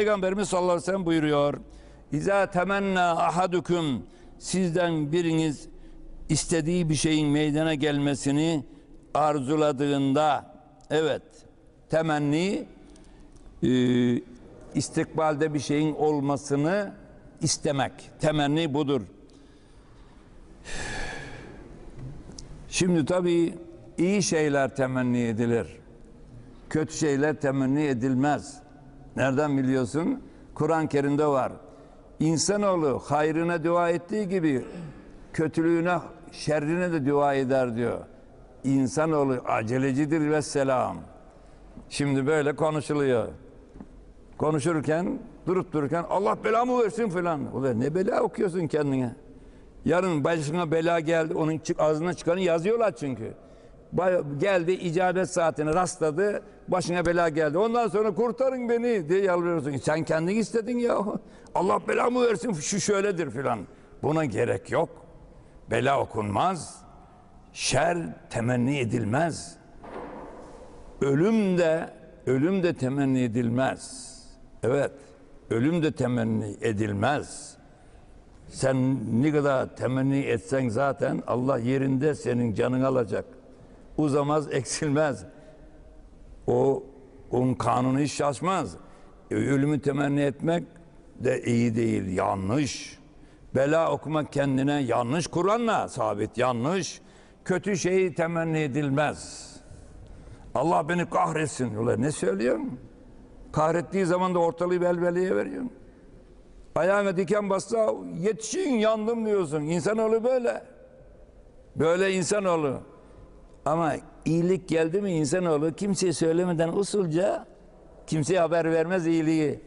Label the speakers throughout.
Speaker 1: Peygamberimiz sallallahu aleyhi ve sellem buyuruyor. İza temenna ahadukum sizden biriniz istediği bir şeyin meydana gelmesini arzuladığında evet temenni e, istikbalde bir şeyin olmasını istemek. Temenni budur. Şimdi tabii iyi şeyler temenni edilir. Kötü şeyler temenni edilmez. Nereden biliyorsun? Kur'an-ı Kerim'de var. İnsanoğlu hayrına dua ettiği gibi kötülüğüne, şerrine de dua eder diyor. İnsanoğlu acelecidir ve selam. Şimdi böyle konuşuluyor. Konuşurken, durup dururken Allah belamı versin filan. Ulan ne bela okuyorsun kendine? Yarın başına bela geldi, onun çık, ağzından çıkanı yazıyorlar çünkü. Geldi icabet saatine rastladı, başına bela geldi. Ondan sonra kurtarın beni diye yalvarıyorsun. Sen kendin istedin ya. Allah belamı versin şu şöyledir filan. Buna gerek yok. Bela okunmaz. Şer temenni edilmez. Ölüm de ölüm de temenni edilmez. Evet. Ölüm de temenni edilmez. Sen ne kadar temenni etsen zaten Allah yerinde senin canını alacak. Uzamaz, eksilmez. O onun kanunu hiç şaşmaz. E, Ölümü temenni etmek de iyi değil, yanlış. Bela okumak kendine yanlış. Kur'an'la sabit yanlış. Kötü şeyi temenni edilmez. Allah beni kahretsin. Ulan ne söylüyorsun? Kahrettiği zaman da ortalığı belbeleye veriyorsun. Ayağına diken bassa yetişin yandım diyorsun. İnsanoğlu böyle. Böyle insanoğlu. Ama iyilik geldi mi insanoğlu kimseye söylemeden usulca kimseye haber vermez iyiliği.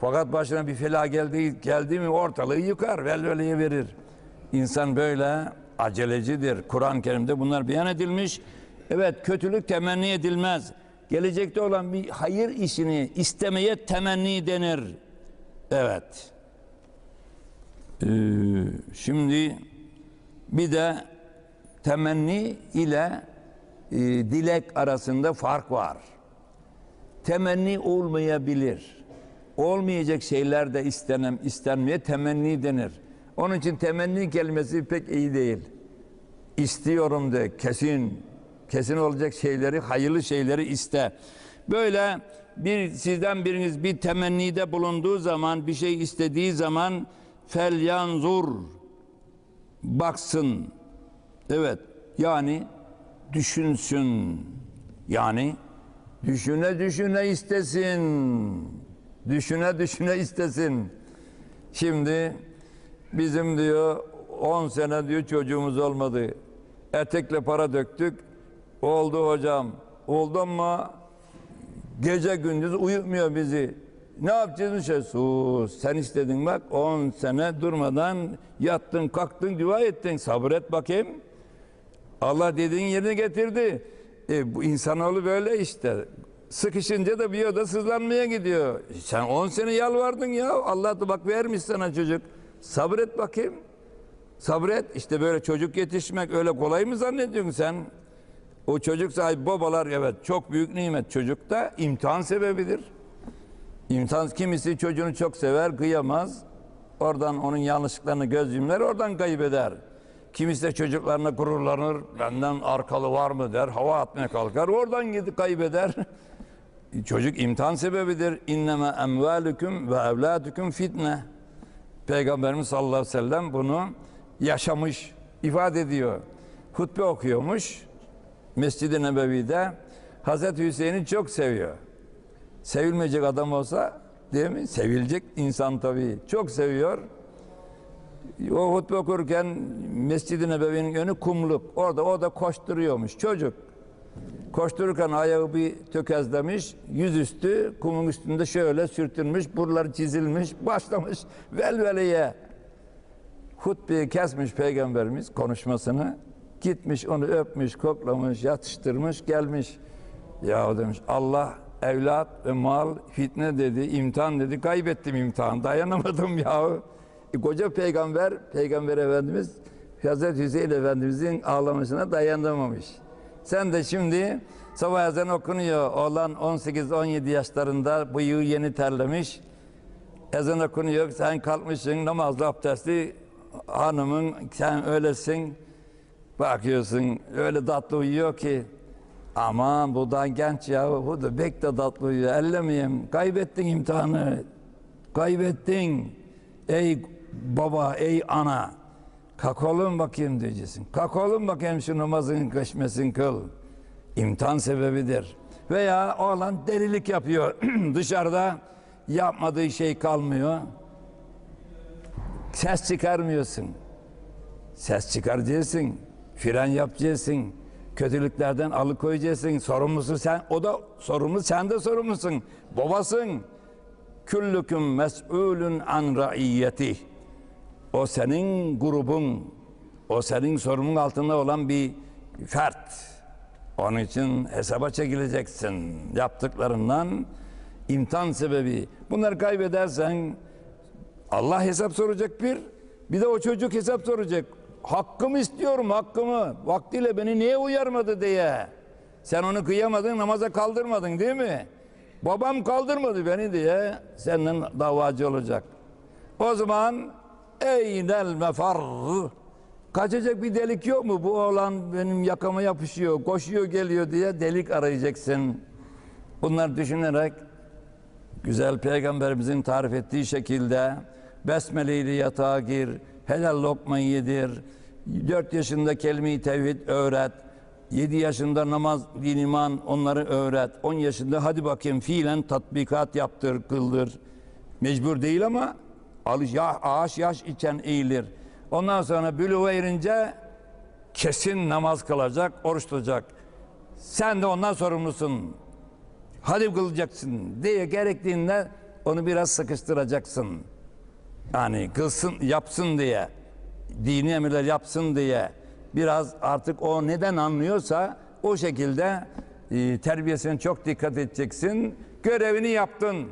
Speaker 1: Fakat başına bir fela geldi, geldi mi ortalığı yıkar, velveleye verir. İnsan böyle acelecidir. Kur'an-ı Kerim'de bunlar beyan edilmiş. Evet kötülük temenni edilmez. Gelecekte olan bir hayır işini istemeye temenni denir. Evet. Ee, şimdi bir de temenni ile e, dilek arasında fark var. Temenni olmayabilir. Olmayacak şeyler de istenem, istenmeye temenni denir. Onun için temenni kelimesi pek iyi değil. İstiyorum de kesin, kesin olacak şeyleri, hayırlı şeyleri iste. Böyle bir sizden biriniz bir temennide bulunduğu zaman, bir şey istediği zaman fel yanzur baksın. Evet. Yani düşünsün. Yani düşüne düşüne istesin. Düşüne düşüne istesin. Şimdi bizim diyor 10 sene diyor çocuğumuz olmadı. Etekle para döktük. Oldu hocam. Oldu ama gece gündüz uyutmuyor bizi. Ne yapacağız şey? Sus. Sen istedin bak 10 sene durmadan yattın kalktın dua ettin. Sabret bakayım. Allah dediğin yerine getirdi. E, bu insanoğlu böyle işte. Sıkışınca da bir oda sızlanmaya gidiyor. Sen 10 sene yalvardın ya. Allah da bak vermiş sana çocuk. Sabret bakayım. Sabret. İşte böyle çocuk yetişmek öyle kolay mı zannediyorsun sen? O çocuk sahibi babalar evet çok büyük nimet. Çocuk da imtihan sebebidir. İmtihan kimisi çocuğunu çok sever, kıyamaz. Oradan onun yanlışlıklarını göz yumlar, oradan kaybeder. Kimisi de çocuklarına gururlanır, benden arkalı var mı der, hava atmaya kalkar, oradan gidip kaybeder. Çocuk imtihan sebebidir. İnneme emvalüküm ve evladüküm fitne. Peygamberimiz sallallahu aleyhi ve sellem bunu yaşamış, ifade ediyor. Hutbe okuyormuş. Mescid-i Nebevi'de Hazreti Hüseyin'i çok seviyor. Sevilmeyecek adam olsa değil mi? Sevilecek insan tabii. Çok seviyor. O hutbe okurken Mescid-i Nebevi'nin önü kumluk. Orada o da koşturuyormuş çocuk. Koştururken ayağı bir tökezlemiş, yüzüstü kumun üstünde şöyle sürtünmüş, buraları çizilmiş, başlamış velveleye. Hutbeyi kesmiş peygamberimiz konuşmasını. Gitmiş onu öpmüş, koklamış, yatıştırmış, gelmiş. Ya demiş Allah evlat ve mal fitne dedi, imtihan dedi. Kaybettim imtihan, dayanamadım yahu. E, koca peygamber, peygamber efendimiz Hazreti Hüseyin Efendimizin ağlamasına dayanamamış. Sen de şimdi sabah ezan okunuyor. Oğlan 18-17 yaşlarında bıyığı yeni terlemiş. Ezan okunuyor, sen kalkmışsın namazlı abdestli hanımın, sen öylesin. Bakıyorsun öyle tatlı uyuyor ki aman bu da genç ya bu da pek de tatlı uyuyor ellemeyeyim kaybettin imtihanı kaybettin ey baba ey ana kalk oğlum bakayım diyeceksin kalk oğlum bakayım şu namazın kaçmasın kıl imtihan sebebidir veya oğlan delilik yapıyor dışarıda yapmadığı şey kalmıyor ses çıkarmıyorsun Ses çıkaracaksın, fren yapacaksın, kötülüklerden alıkoyacaksın. Sorumlusu sen, o da sorumlu, sen de sorumlusun. Babasın. Küllüküm mes'ulun an ra'iyyeti. O senin grubun, o senin sorumluluğun altında olan bir fert. Onun için hesaba çekileceksin yaptıklarından imtihan sebebi. Bunları kaybedersen Allah hesap soracak bir, bir de o çocuk hesap soracak. Hakkımı istiyorum, hakkımı. Vaktiyle beni niye uyarmadı diye. Sen onu kıyamadın, namaza kaldırmadın değil mi? Babam kaldırmadı beni diye senden davacı olacak. O zaman eynel mefar. Kaçacak bir delik yok mu? Bu oğlan benim yakama yapışıyor, koşuyor geliyor diye delik arayacaksın. Bunlar düşünerek güzel peygamberimizin tarif ettiği şekilde besmele ile yatağa gir, helal lokmayı yedir, 4 yaşında kelime-i tevhid öğret, 7 yaşında namaz, din, iman onları öğret, 10 yaşında hadi bakayım fiilen tatbikat yaptır, kıldır. Mecbur değil ama alış, ya, ağaç yaş içen eğilir. Ondan sonra bülüğe erince kesin namaz kılacak, oruç tutacak. Sen de ondan sorumlusun hadi kılacaksın diye gerektiğinde onu biraz sıkıştıracaksın. Yani kılsın, yapsın diye, dini emirler yapsın diye biraz artık o neden anlıyorsa o şekilde e, terbiyesine çok dikkat edeceksin. Görevini yaptın,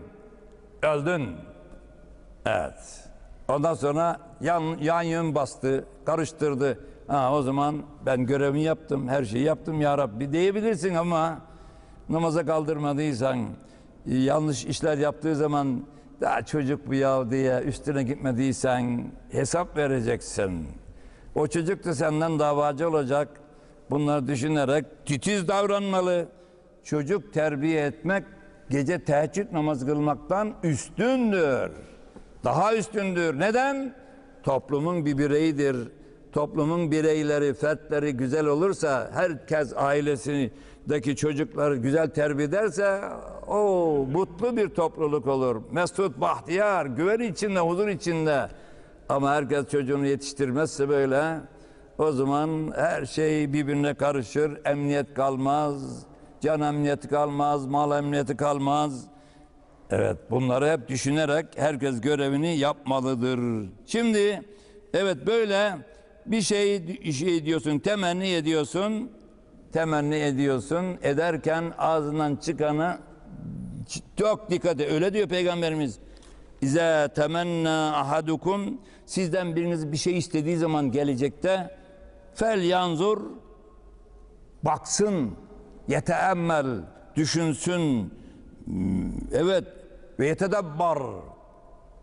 Speaker 1: öldün. Evet. Ondan sonra yan, yan yön bastı, karıştırdı. Ha, o zaman ben görevimi yaptım, her şeyi yaptım ya Rabbi diyebilirsin ama namaza kaldırmadıysan, yanlış işler yaptığı zaman daha çocuk bu ya diye üstüne gitmediysen hesap vereceksin. O çocuk da senden davacı olacak. Bunları düşünerek titiz davranmalı. Çocuk terbiye etmek gece teheccüd namaz kılmaktan üstündür. Daha üstündür. Neden? Toplumun bir bireyidir. Toplumun bireyleri, fertleri güzel olursa, herkes ailesindeki çocukları güzel terbiye ederse, o mutlu bir topluluk olur. Mesut, bahtiyar, güven içinde, huzur içinde. Ama herkes çocuğunu yetiştirmezse böyle, o zaman her şey birbirine karışır, emniyet kalmaz, can emniyeti kalmaz, mal emniyeti kalmaz. Evet bunları hep düşünerek herkes görevini yapmalıdır. Şimdi evet böyle bir şey şey diyorsun, temenni ediyorsun, temenni ediyorsun. Ederken ağzından çıkanı çok dikkat et. Öyle diyor Peygamberimiz. İze temenna ahadukum sizden biriniz bir şey istediği zaman gelecekte fel yanzur baksın, yeteemmel, düşünsün, evet ve yetedabbar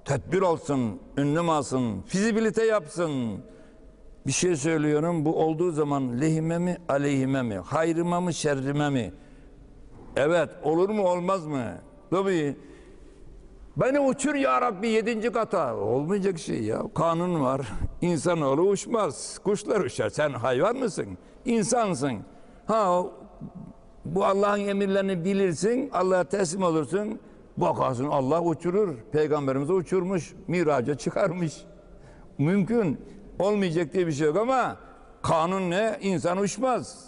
Speaker 1: tedbir olsun, ünlem alsın, fizibilite yapsın. Bir şey söylüyorum bu olduğu zaman lehime mi aleyhime mi, hayrıma mı şerrime mi? Evet olur mu olmaz mı? Tabii Beni uçur ya Rabbi yedinci kata. Olmayacak şey ya. Kanun var. İnsanoğlu uçmaz. Kuşlar uçar. Sen hayvan mısın? İnsansın. Ha bu Allah'ın emirlerini bilirsin. Allah'a teslim olursun. Bakarsın Allah uçurur. Peygamberimizi uçurmuş. Miraca çıkarmış. Mümkün. Olmayacak diye bir şey yok ama kanun ne? İnsan uçmaz.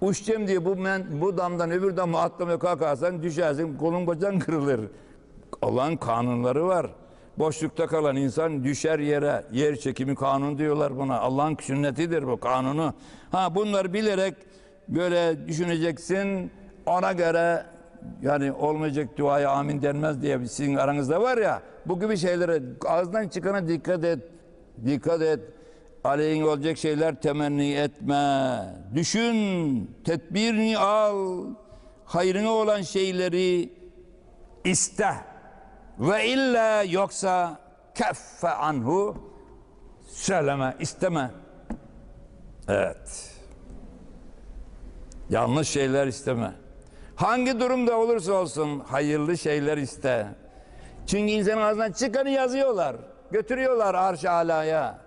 Speaker 1: Uçacağım diye bu, men, bu damdan öbür dama atlamaya kalkarsan düşersin. Kolun bacağın kırılır. Allah'ın kanunları var. Boşlukta kalan insan düşer yere. Yer çekimi kanunu diyorlar buna. Allah'ın sünnetidir bu kanunu. Ha bunları bilerek böyle düşüneceksin. Ona göre yani olmayacak duaya amin denmez diye sizin aranızda var ya. Bu gibi şeylere ağızdan çıkana dikkat et. Dikkat et. Aleyhin olacak şeyler temenni etme. Düşün. Tedbirini al. Hayrına olan şeyleri iste. Ve illa yoksa keffe anhu söyleme, isteme. Evet. Yanlış şeyler isteme. Hangi durumda olursa olsun hayırlı şeyler iste. Çünkü insanın ağzından çıkanı yazıyorlar. Götürüyorlar arş alaya.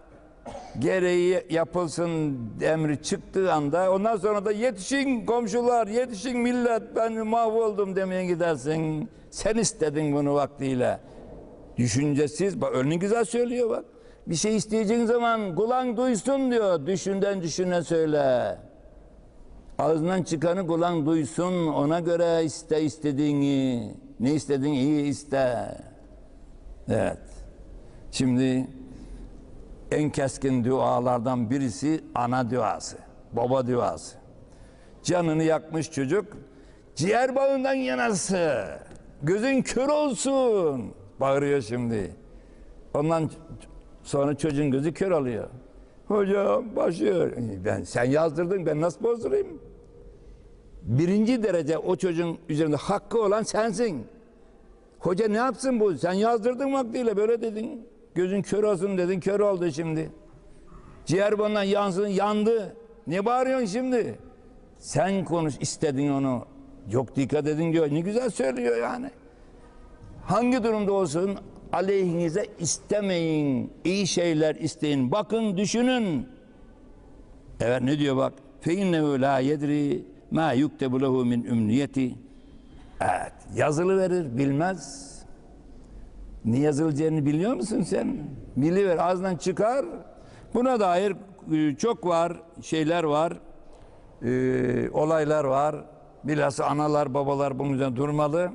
Speaker 1: Gereği yapılsın emri çıktığı anda ondan sonra da yetişin komşular, yetişin millet ben mahvoldum demeye gidersin. Sen istedin bunu vaktiyle. Düşüncesiz, bak önünü güzel söylüyor bak. Bir şey isteyeceğin zaman kulağın duysun diyor. Düşünden düşüne söyle. Ağzından çıkanı kulağın duysun. Ona göre iste istediğini. Ne istediğin iyi iste. Evet. Şimdi en keskin dualardan birisi ana duası. Baba duası. Canını yakmış çocuk. Ciğer bağından yanası. Gözün kör olsun. Bağırıyor şimdi. Ondan sonra çocuğun gözü kör oluyor. Hocam başı. Ben, sen yazdırdın ben nasıl bozdurayım? Birinci derece o çocuğun üzerinde hakkı olan sensin. Hoca ne yapsın bu? Sen yazdırdın vaktiyle böyle dedin. Gözün kör olsun dedin, kör oldu şimdi. Ciğer bundan yansın, yandı. Ne bağırıyorsun şimdi? Sen konuş istedin onu. Yok dikkat edin diyor. Ne güzel söylüyor yani. Hangi durumda olsun aleyhinize istemeyin. İyi şeyler isteyin. Bakın düşünün. Evet ne diyor bak. Fe innehu la yedri ma yuktebu lehu min ümniyeti. Evet yazılı verir bilmez. Ne yazılacağını biliyor musun sen? Biliver ağzından çıkar. Buna dair e, çok var şeyler var. e, olaylar var. Bilhassa analar babalar bunun üzerine durmalı.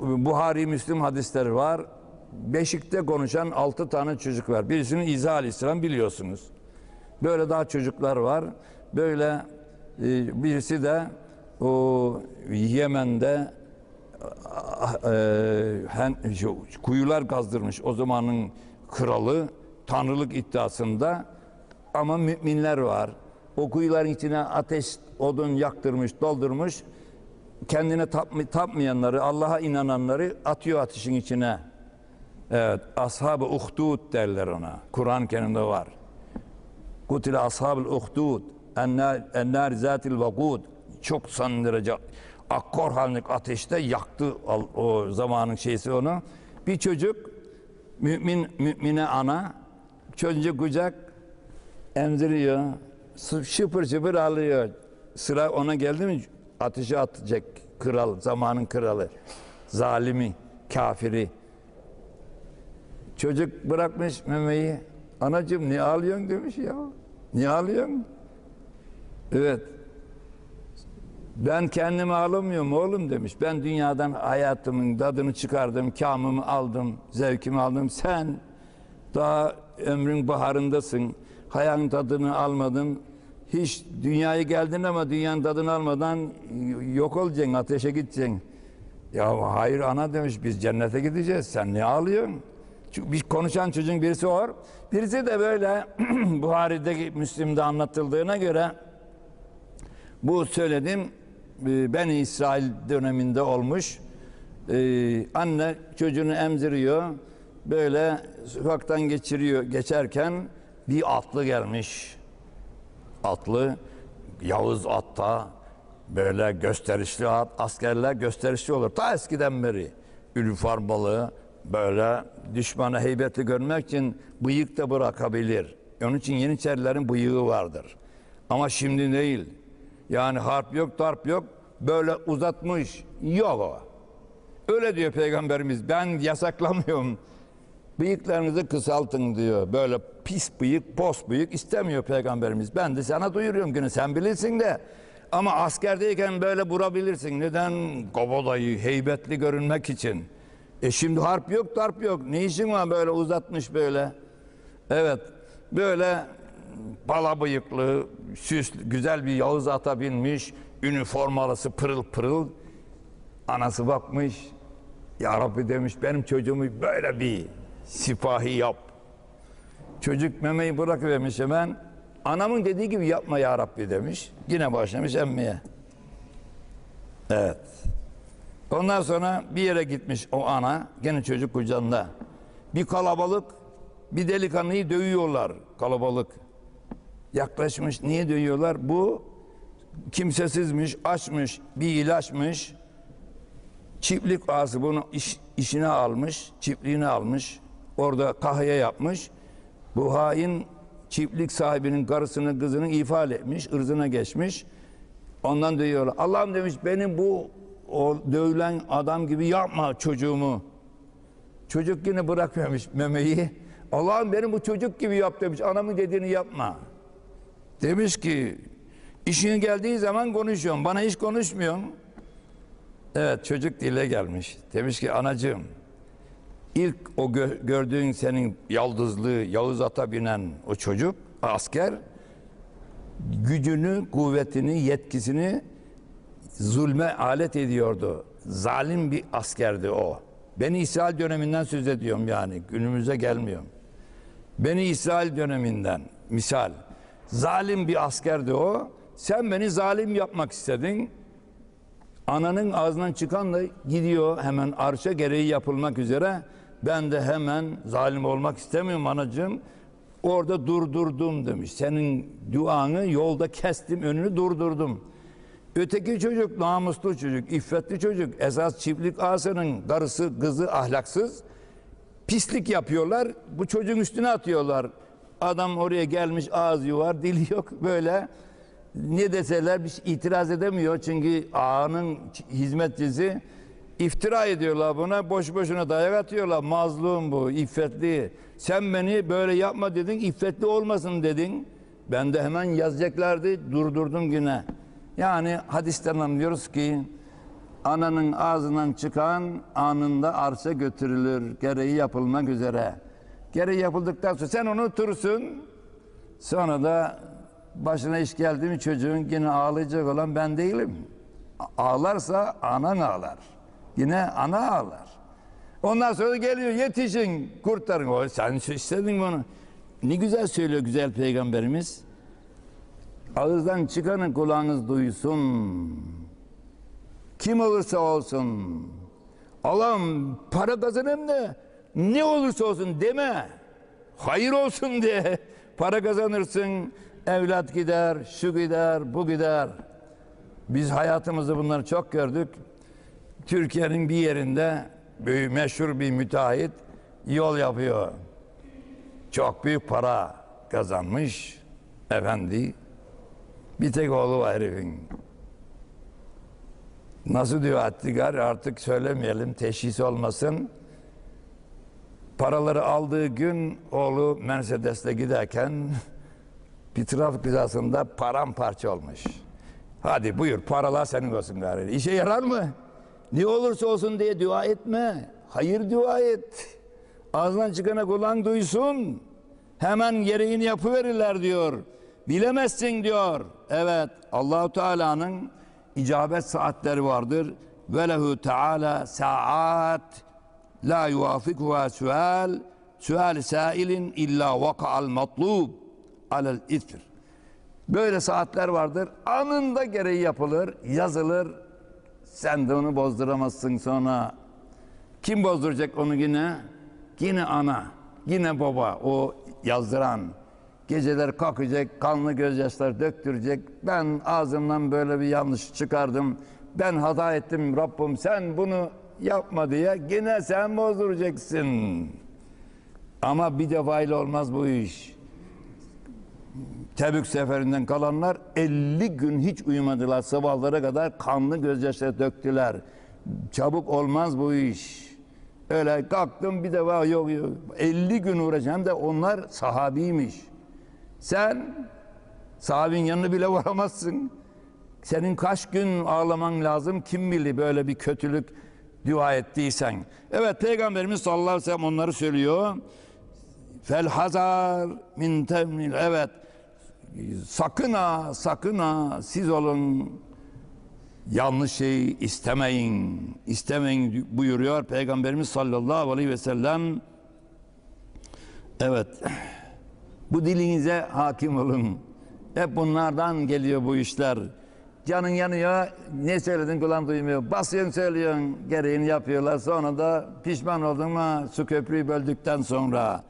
Speaker 1: Buhari Müslim hadisleri var. Beşik'te konuşan altı tane çocuk var. Birisinin İsa Aleyhisselam biliyorsunuz. Böyle daha çocuklar var. Böyle birisi de o Yemen'de e, kuyular kazdırmış o zamanın kralı tanrılık iddiasında ama müminler var. O kuyuların içine ateş odun yaktırmış, doldurmuş. Kendine tapma, tapmayanları, Allah'a inananları atıyor ateşin içine. Evet, ashab-ı derler ona. Kur'an-ı Kerim'de var. Kutile ashab-ı uhdud ennâr zâtil vakûd çok son derece akkor halindeki ateşte yaktı o zamanın şeysi onu. Bir çocuk mümin mümine ana çocuğu kucak emziriyor. Şıpır şıpır alıyor. Sıra ona geldi mi ateşe atacak kral, zamanın kralı. Zalimi, kafiri. Çocuk bırakmış memeyi. Anacığım ne ağlıyorsun demiş ya. Niye ağlıyorsun? Evet. Ben kendimi ağlamıyorum oğlum demiş. Ben dünyadan hayatımın tadını çıkardım, kamımı aldım, zevkimi aldım. Sen daha ömrün baharındasın. Hayatın tadını almadın. Hiç dünyaya geldin ama dünyanın tadını almadan yok olacaksın, ateşe gideceksin. Ya hayır ana demiş biz cennete gideceğiz. Sen ne ağlıyorsun? Çünkü bir konuşan çocuğun birisi var. Birisi de böyle Buhari'deki Müslim'de anlatıldığına göre bu söyledim e, ben İsrail döneminde olmuş. Ee, anne çocuğunu emziriyor. Böyle sokaktan geçiriyor geçerken bir atlı gelmiş. Atlı Yavuz atta böyle gösterişli at askerler gösterişli olur. Ta eskiden beri üniformalı böyle düşmana heybetli görmek için bıyık da bırakabilir. Onun için Yeniçerilerin bıyığı vardır. Ama şimdi değil. Yani harp yok, darp yok. Böyle uzatmış. Yok o. Öyle diyor Peygamberimiz. Ben yasaklamıyorum. Bıyıklarınızı kısaltın diyor. Böyle pis bıyık, pos bıyık istemiyor Peygamberimiz. Ben de sana duyuruyorum günü sen bilirsin de. Ama askerdeyken böyle vurabilirsin. Neden? Kabadayı heybetli görünmek için. E şimdi harp yok, darp yok. Ne işin var böyle uzatmış böyle? Evet. Böyle bala bıyıklı, süslü, güzel bir Yavuz ata binmiş, üniformalısı pırıl pırıl. Anası bakmış, Ya Rabbi demiş benim çocuğumu böyle bir sipahi yap. Çocuk memeyi bırakıvermiş hemen. Anamın dediği gibi yapma ya Rabbi demiş. Yine başlamış emmeye. Evet. Ondan sonra bir yere gitmiş o ana, gene çocuk kucağında. Bir kalabalık, bir delikanlıyı dövüyorlar kalabalık. Yaklaşmış, niye dövüyorlar? Bu kimsesizmiş, açmış, bir ilaçmış. Çiftlik ağası bunu iş, işine almış, çiftliğine almış. Orada kahya yapmış. Bu hain çiftlik sahibinin karısını, kızını ifade etmiş, ırzına geçmiş. Ondan diyorlar. Allah'ım demiş benim bu o dövülen adam gibi yapma çocuğumu. Çocuk yine bırakmamış memeyi. Allah'ım benim bu çocuk gibi yap demiş. Anamın dediğini yapma. Demiş ki işin geldiği zaman konuşuyorum. Bana hiç konuşmuyorsun. Evet çocuk dile gelmiş. Demiş ki anacığım ilk o gö- gördüğün senin yaldızlı Yavuz ata binen o çocuk asker gücünü, kuvvetini, yetkisini zulme alet ediyordu. Zalim bir askerdi o. Beni İsrail döneminden söz ediyorum yani. Günümüze gelmiyorum. Beni İsrail döneminden misal. Zalim bir askerdi o. Sen beni zalim yapmak istedin. Ananın ağzından çıkan da gidiyor hemen arşa gereği yapılmak üzere. Ben de hemen zalim olmak istemiyorum anacığım. Orada durdurdum demiş. Senin duanı yolda kestim, önünü durdurdum. Öteki çocuk namuslu çocuk, iffetli çocuk. Esas çiftlik ağasının karısı, kızı ahlaksız. Pislik yapıyorlar. Bu çocuğun üstüne atıyorlar. Adam oraya gelmiş ağız yuvar, dili yok böyle. Ne deseler bir şey itiraz edemiyor. Çünkü ağanın hizmetçisi iftira ediyorlar buna. Boş boşuna dayak atıyorlar. Mazlum bu, iffetli. Sen beni böyle yapma dedin, iffetli olmasın dedin. Ben de hemen yazacaklardı, durdurdum yine. Yani hadisten anlıyoruz ki ananın ağzından çıkan anında arşa götürülür. Gereği yapılmak üzere. Gereği yapıldıktan sonra sen onu unutursun. Sonra da başına iş geldi mi çocuğun yine ağlayacak olan ben değilim. Ağlarsa anan ağlar. Yine ana ağlar. Ondan sonra geliyor yetişin kurtarın. O, sen istedin bunu. Ne güzel söylüyor güzel peygamberimiz. Ağızdan çıkanı kulağınız duysun. Kim olursa olsun. Allah'ım para kazanayım da ne olursa olsun deme. Hayır olsun de. Para kazanırsın, evlat gider, şu gider, bu gider. Biz hayatımızda bunları çok gördük. Türkiye'nin bir yerinde büyük meşhur bir müteahhit yol yapıyor. Çok büyük para kazanmış efendi. Bir tek oğlu var herifin. Nasıl diyor Attigar artık söylemeyelim teşhis olmasın. Paraları aldığı gün oğlu Mercedes'le giderken bir trafik kazasında paramparça olmuş. Hadi buyur paralar senin olsun gari. İşe yarar mı? Ne olursa olsun diye dua etme. Hayır dua et. Ağzından çıkana kulağın duysun. Hemen gereğini yapıverirler diyor. Bilemezsin diyor. Evet Allahu Teala'nın icabet saatleri vardır. Ve lehu Teala saat la yuvafikuha sual sual sailin illa vaka'al matlub alel ithr. Böyle saatler vardır. Anında gereği yapılır, yazılır. Sen de onu bozduramazsın sonra. Kim bozduracak onu yine? Yine ana, yine baba, o yazdıran. Geceler kalkacak, kanlı gözyaşlar döktürecek. Ben ağzımdan böyle bir yanlış çıkardım. Ben hata ettim Rabbim sen bunu yapma diye yine sen bozduracaksın. Ama bir defayla olmaz bu iş. Tebük seferinden kalanlar 50 gün hiç uyumadılar. Sabahlara kadar kanlı gözyaşları döktüler. Çabuk olmaz bu iş. Öyle kalktım bir defa yok yok. 50 gün uğraşacağım da onlar sahabiymiş. Sen sahabin yanına bile varamazsın. Senin kaç gün ağlaman lazım kim bilir böyle bir kötülük dua ettiysen. Evet Peygamberimiz sallallahu aleyhi ve sellem onları söylüyor. Fel hazar min temnil evet. Sakın ha sakın ha siz olun. Yanlış şey istemeyin istemeyin buyuruyor Peygamberimiz sallallahu aleyhi ve sellem. Evet bu dilinize hakim olun. Hep bunlardan geliyor bu işler canın yanıyor. Ne söyledin kulağın duymuyor. Basıyorsun söylüyorsun. Gereğini yapıyorlar. Sonra da pişman oldun mu su köprüyü böldükten sonra.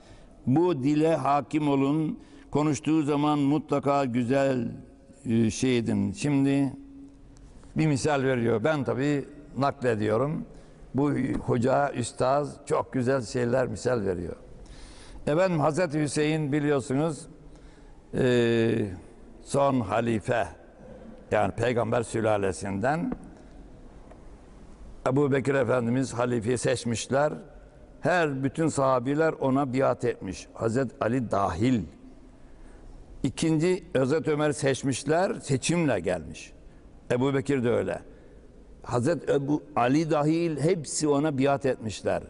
Speaker 1: Bu dile hakim olun. Konuştuğu zaman mutlaka güzel e, şey. Şimdi bir misal veriyor. Ben tabii naklediyorum. Bu hoca, üstaz çok güzel şeyler misal veriyor. Efendim Hazreti Hüseyin biliyorsunuz eee, son halife yani peygamber sülalesinden Ebu Bekir Efendimiz halifeyi seçmişler. Her bütün sahabiler ona biat etmiş. Hazreti Ali dahil. İkinci Hazreti Ömer seçmişler, seçimle gelmiş. Ebu Bekir de öyle. Hazreti Ebu Ali dahil hepsi ona biat etmişler.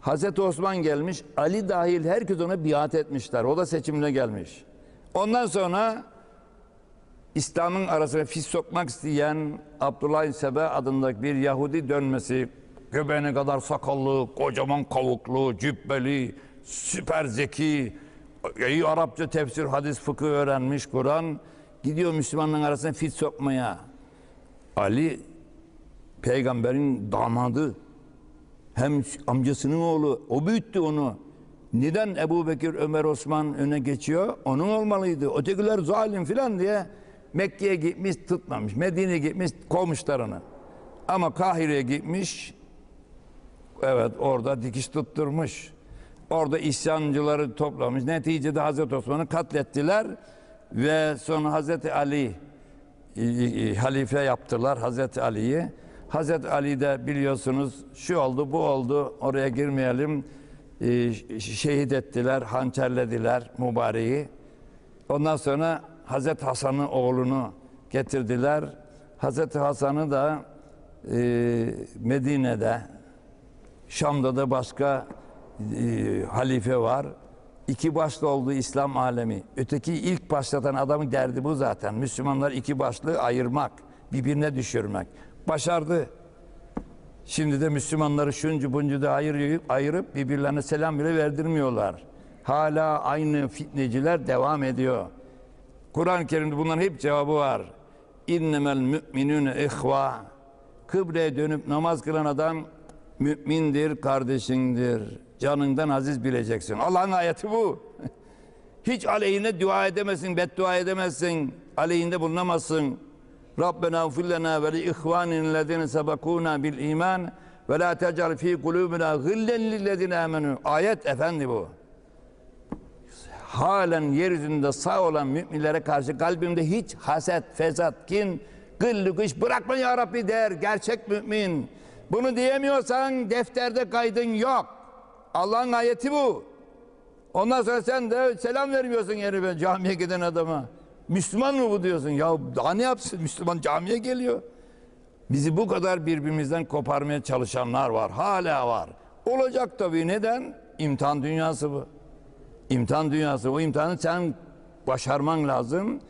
Speaker 1: Hazreti Osman gelmiş, Ali dahil herkes ona biat etmişler. O da seçimle gelmiş. Ondan sonra İslam'ın arasına fis sokmak isteyen Abdullah Sebe adındaki bir Yahudi dönmesi, göbeğine kadar sakallı, kocaman kavuklu, cübbeli, süper zeki, iyi Arapça tefsir, hadis, fıkıh öğrenmiş Kur'an, gidiyor Müslümanların arasına fis sokmaya. Ali peygamberin damadı hem amcasının oğlu o büyüttü onu. Neden Ebu Bekir, Ömer, Osman öne geçiyor? Onun olmalıydı. Ötekiler zalim filan diye Mekke'ye gitmiş tutmamış. Medine'ye gitmiş kovmuşlar onu. Ama Kahire'ye gitmiş evet orada dikiş tutturmuş. Orada isyancıları toplamış. Neticede Hazreti Osman'ı katlettiler ve sonra Hazreti Ali halife yaptılar Hazreti Ali'yi. Hazreti Ali de biliyorsunuz şu oldu bu oldu oraya girmeyelim şehit ettiler hançerlediler mübareği. Ondan sonra Hazreti Hasan'ın oğlunu getirdiler. Hazreti Hasan'ı da e, Medine'de Şam'da da başka e, halife var. İki başlı olduğu İslam alemi. Öteki ilk başlatan adamın derdi bu zaten. Müslümanlar iki başlı ayırmak, birbirine düşürmek. Başardı. Şimdi de Müslümanları şuncu buncu da ayırıp, ayırıp birbirlerine selam bile verdirmiyorlar. Hala aynı fitneciler devam ediyor. Kur'an-ı Kerim'de bunların hep cevabı var. İnnemel müminune ihva. Kıbleye dönüp namaz kılan adam mümindir, kardeşindir. Canından aziz bileceksin. Allah'ın ayeti bu. Hiç aleyhine dua edemezsin, beddua edemezsin. Aleyhinde bulunamazsın. Rabbena ufir lena ve li ihvanin lezine sebekuna bil iman ve la tecal fi kulubina gillen lillezine amenu. Ayet efendi bu. Halen yeryüzünde sağ olan müminlere karşı kalbimde hiç haset, fesat, kin, gıllı kış bırakma ya Rabbi der gerçek mümin. Bunu diyemiyorsan defterde kaydın yok. Allah'ın ayeti bu. Ondan sonra sen de selam vermiyorsun herife camiye giden adama. Müslüman mı bu diyorsun? Ya daha ne yapsın? Müslüman camiye geliyor. Bizi bu kadar birbirimizden koparmaya çalışanlar var. Hala var. Olacak tabii. Neden? İmtihan dünyası bu. İmtihan dünyası. O imtihanı sen başarman lazım.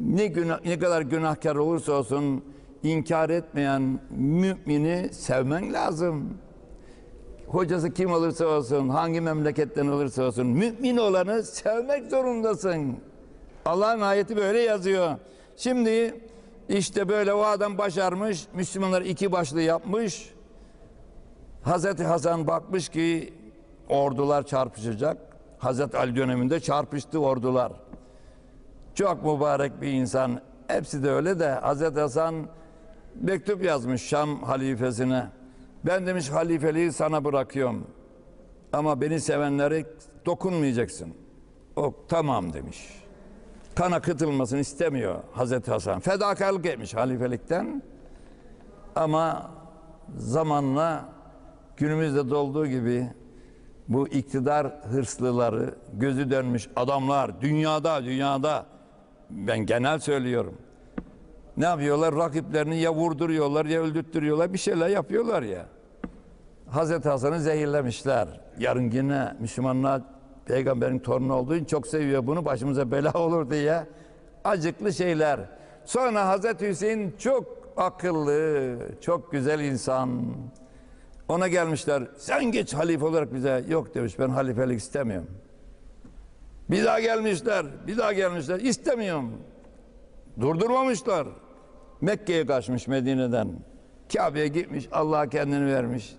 Speaker 1: Ne, günah, ne kadar günahkar olursa olsun inkar etmeyen mümini sevmen lazım. Hocası kim olursa olsun, hangi memleketten olursa olsun, mümin olanı sevmek zorundasın. Allah'ın ayeti böyle yazıyor. Şimdi işte böyle o adam başarmış, Müslümanlar iki başlı yapmış. Hazreti Hasan bakmış ki ordular çarpışacak. Hazreti Ali döneminde çarpıştı ordular. Çok mübarek bir insan. Hepsi de öyle de Hazreti Hasan mektup yazmış Şam halifesine. Ben demiş halifeliği sana bırakıyorum. Ama beni sevenlere dokunmayacaksın. O tamam demiş. Kan akıtılmasını istemiyor Hazreti Hasan. Fedakarlık etmiş halifelikten. Ama zamanla günümüzde dolduğu gibi bu iktidar hırslıları, gözü dönmüş adamlar dünyada dünyada ben genel söylüyorum. Ne yapıyorlar? Rakiplerini ya vurduruyorlar ya öldürttürüyorlar. Bir şeyler yapıyorlar ya. Hazreti Hasan'ı zehirlemişler. Yarın yine Müslümanlar peygamberin torunu olduğu için çok seviyor bunu. Başımıza bela olur diye. Acıklı şeyler. Sonra Hazreti Hüseyin çok akıllı, çok güzel insan. Ona gelmişler. Sen geç halife olarak bize. Yok demiş ben halifelik istemiyorum. Bir daha gelmişler. Bir daha gelmişler. İstemiyorum. Durdurmamışlar. Mekke'ye kaçmış Medine'den. Kabe'ye gitmiş. Allah kendini vermiş.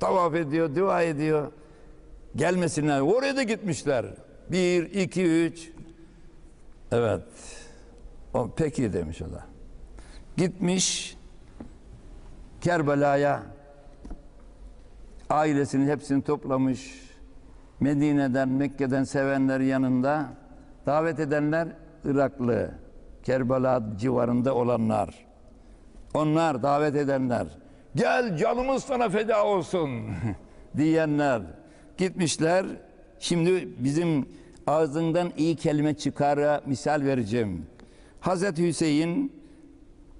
Speaker 1: Tavaf ediyor, dua ediyor. Gelmesinler. Oraya da gitmişler. Bir, iki, üç. Evet. O, peki demiş o da. Gitmiş Kerbela'ya ailesinin hepsini toplamış. Medine'den, Mekke'den sevenler yanında davet edenler Iraklı, Kerbela civarında olanlar. Onlar davet edenler. Gel canımız sana feda olsun diyenler. Gitmişler. Şimdi bizim ağzından iyi kelime çıkara misal vereceğim. Hazreti Hüseyin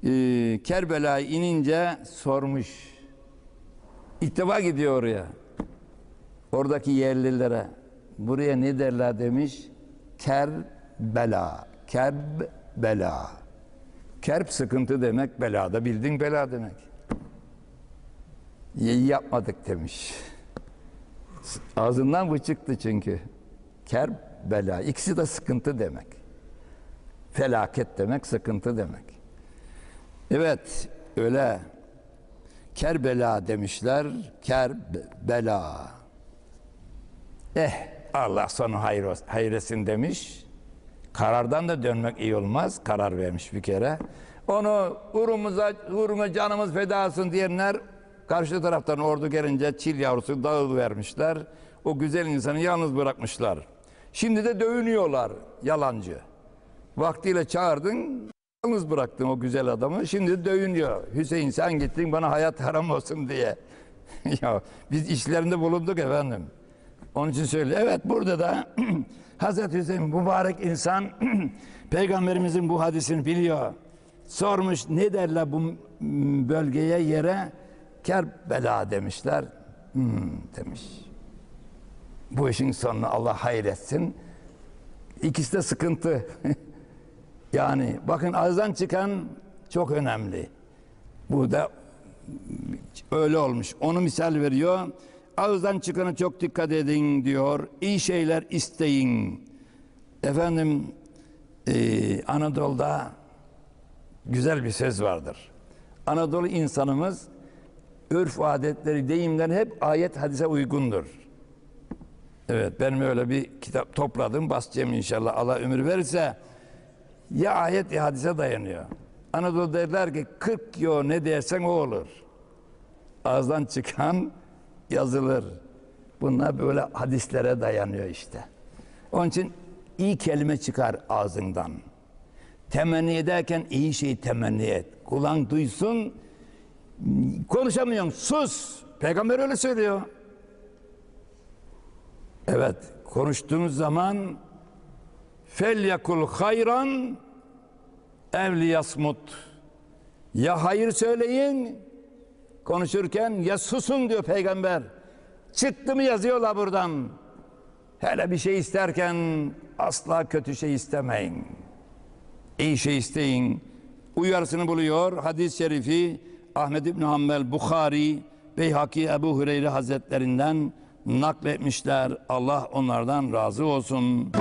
Speaker 1: e, Kerbela'ya inince sormuş. İlk gidiyor oraya. Oradaki yerlilere buraya ne derler demiş? Kerbela. Kerbela. Kerb sıkıntı demek, bela da bildin bela demek. İyi yapmadık demiş. Ağzından bu çıktı çünkü. Kerb, bela. İkisi de sıkıntı demek. Felaket demek, sıkıntı demek. Evet, öyle. Kerbela demişler. Kerbela. Eh, Allah sonu hayır, hayretsin demiş. Karardan da dönmek iyi olmaz. Karar vermiş bir kere. Onu uğrumuza, uğruna canımız feda olsun diyenler karşı taraftan ordu gelince çil yavrusu dağıl vermişler. O güzel insanı yalnız bırakmışlar. Şimdi de dövünüyorlar yalancı. Vaktiyle çağırdın, yalnız bıraktın o güzel adamı. Şimdi dövünüyor. Hüseyin sen gittin bana hayat haram olsun diye. ya biz işlerinde bulunduk efendim. Onun için söyle. Evet burada da Hazreti Hüseyin mübarek insan peygamberimizin bu hadisini biliyor. Sormuş ne derler bu bölgeye yere? Kerbela demişler. Hmm, demiş. Bu işin sonunu Allah hayretsin. İkisi de sıkıntı. yani bakın ağızdan çıkan çok önemli. Burada öyle olmuş. Onu misal veriyor. Ağızdan çıkanı çok dikkat edin diyor. İyi şeyler isteyin. Efendim e, Anadolu'da güzel bir söz vardır. Anadolu insanımız örf adetleri, deyimler hep ayet hadise uygundur. Evet benim öyle bir kitap topladım. Basacağım inşallah Allah ömür verirse. Ya ayet ya hadise dayanıyor. Anadolu derler ki 40 yo ne dersen o olur. Ağızdan çıkan yazılır. Bunlar böyle hadislere dayanıyor işte. Onun için iyi kelime çıkar ağzından. Temenni ederken iyi şey temenni et. Kulağın duysun. Konuşamıyorsun. Sus. Peygamber öyle söylüyor. Evet. Konuştuğunuz zaman fel yakul hayran evli yasmut. Ya hayır söyleyin konuşurken ya susun diyor peygamber. Çıktı mı yazıyorlar buradan. Hele bir şey isterken asla kötü şey istemeyin. İyi şey isteyin. Uyarısını buluyor. Hadis-i şerifi Ahmed İbni Hanbel, Bukhari, Beyhaki, Ebu Hureyre Hazretlerinden nakletmişler. Allah onlardan razı olsun.